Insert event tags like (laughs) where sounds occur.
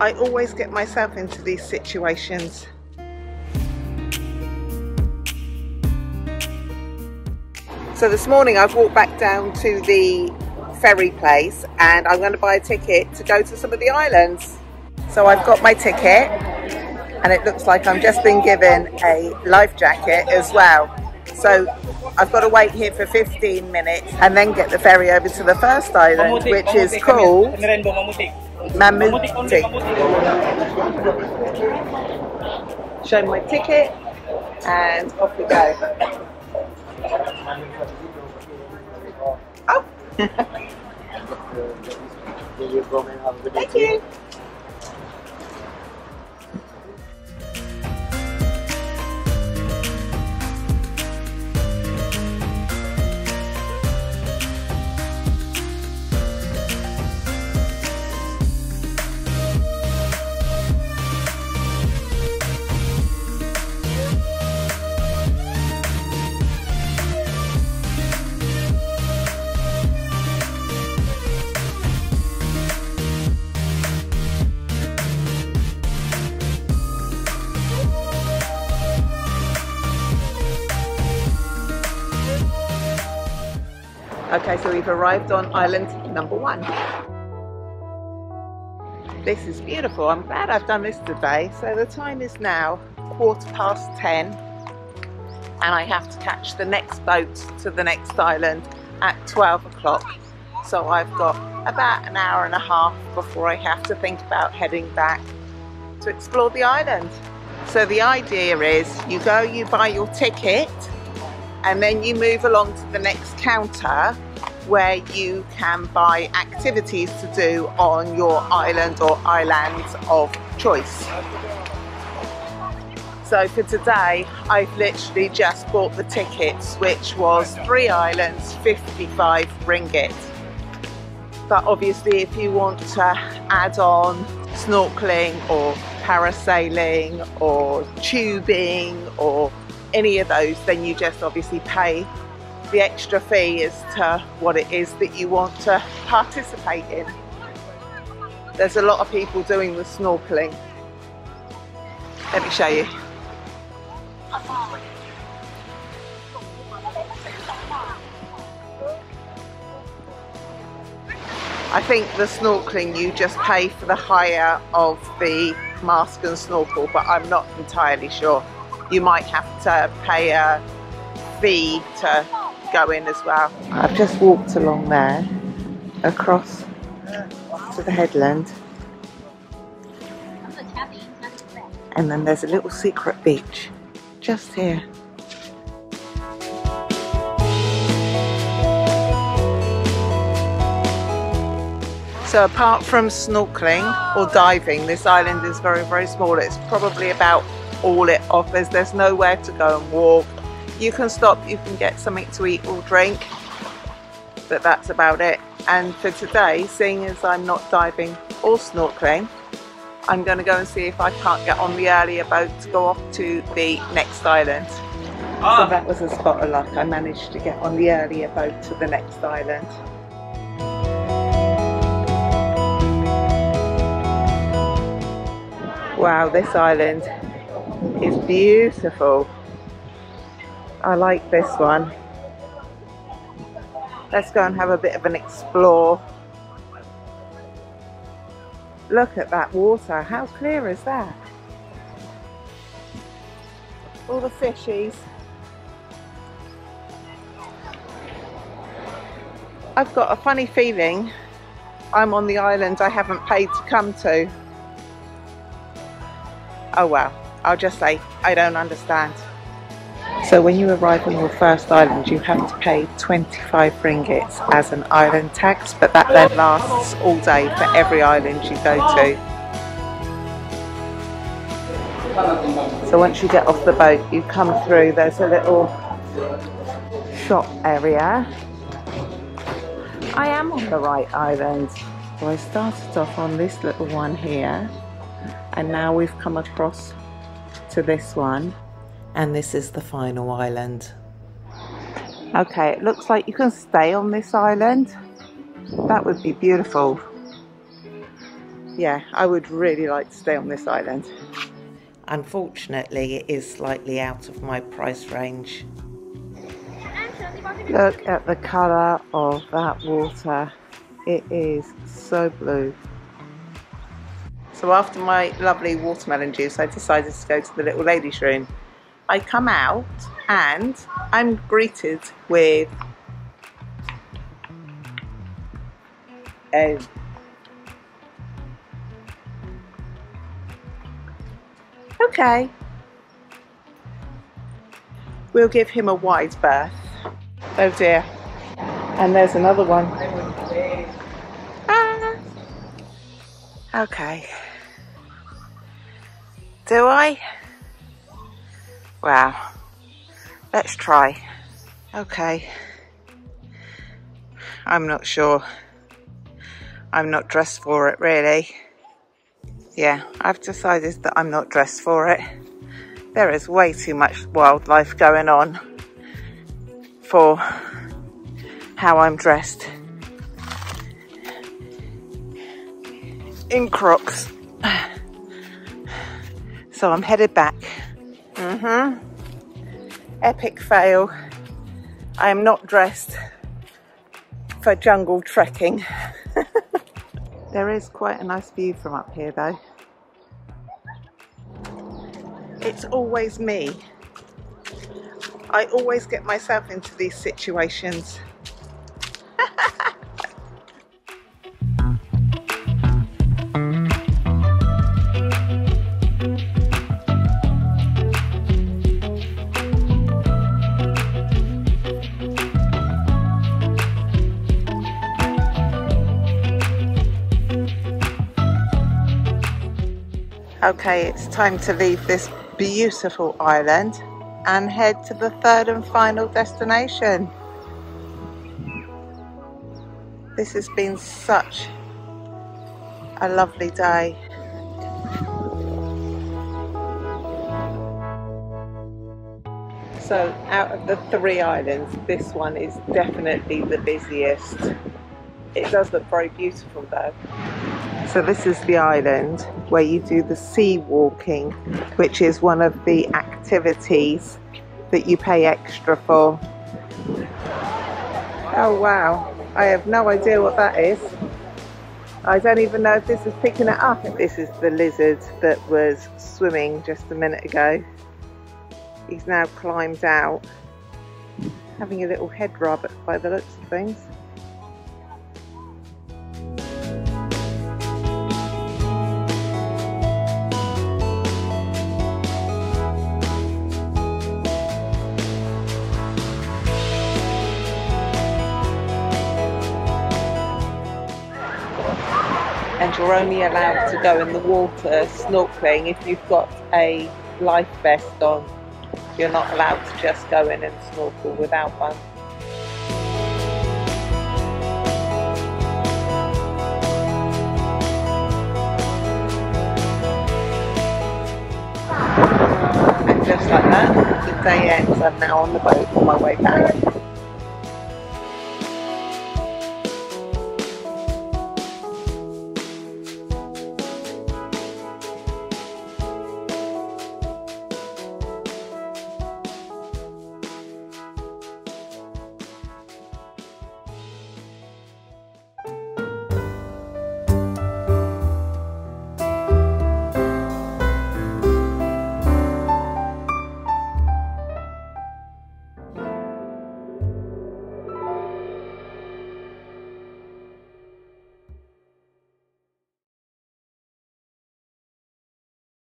I always get myself into these situations. So this morning I've walked back down to the ferry place and I'm going to buy a ticket to go to some of the islands. So I've got my ticket and it looks like I'm just been given a life jacket as well. So I've got to wait here for 15 minutes and then get the ferry over to the first island which is called Mamutik. Show my ticket and off we go. Oh! (laughs) Thank you. Okay, so we've arrived on island number one. This is beautiful. I'm glad I've done this today. So the time is now quarter past 10 and I have to catch the next boat to the next island at 12 o'clock. So I've got about an hour and a half before I have to think about heading back to explore the island. So the idea is you go, you buy your ticket and then you move along to the next counter where you can buy activities to do on your island or islands of choice. So for today, I've literally just bought the tickets, which was three islands, 55 ringgit. But obviously, if you want to add on snorkeling or parasailing or tubing or any of those, then you just obviously pay the extra fee as to what it is that you want to participate in. There's a lot of people doing the snorkeling. Let me show you. I think the snorkeling you just pay for the hire of the mask and snorkel, but I'm not entirely sure. You might have to pay a fee to go in as well. I've just walked along there, across to the headland. And then there's a little secret beach just here. So apart from snorkeling or diving, this island is very, very small. It's probably about all it offers. There's nowhere to go and walk. You can stop, you can get something to eat or drink, but that's about it. And for today, seeing as I'm not diving or snorkeling, I'm going to go and see if I can't get on the earlier boat to go off to the next island. Ah. So that was a spot of luck. I managed to get on the earlier boat to the next island. Wow, this island is beautiful. I like this one. Let's go and have a bit of an explore. Look at that water. How clear is that? All the fishies. I've got a funny feeling I'm on the island I haven't paid to come to oh well, I'll just say, I don't understand. So when you arrive on your first island, you have to pay 25 ringgits as an island tax, but that then lasts all day for every island you go to. So once you get off the boat, you come through, there's a little shop area. I am on the right island. So I started off on this little one here and now we've come across to this one and this is the final island okay it looks like you can stay on this island that would be beautiful yeah, I would really like to stay on this island. Unfortunately, it is slightly out of my price range. Look at the colour of that water. It is so blue. So after my lovely watermelon juice, I decided to go to the little ladies room. I come out and I'm greeted with a okay. We'll give him a wide berth. Oh dear. And there's another one. Ah. okay do I wow let's try okay I'm not sure I'm not dressed for it really yeah, I've decided that I'm not dressed for it. There is way too much wildlife going on for how I'm dressed. In Crocs. So I'm headed back. Mm-hmm. Epic fail. I am not dressed for jungle trekking. (laughs) There is quite a nice view from up here though. It's always me. I always get myself into these situations. Okay, it's time to leave this beautiful island and head to the third and final destination. This has been such a lovely day. So out of the three islands, this one is definitely the busiest. It does look very beautiful though. So this is the island where you do the sea walking, which is one of the activities that you pay extra for. Oh wow, I have no idea what that is. I don't even know if this is picking it up. This is the lizard that was swimming just a minute ago. He's now climbed out, having a little head rub by the looks of things. And you're only allowed to go in the water snorkeling if you've got a life vest on. You're not allowed to just go in and snorkel without one. And just like that, the day ends. I'm now on the boat on my way back.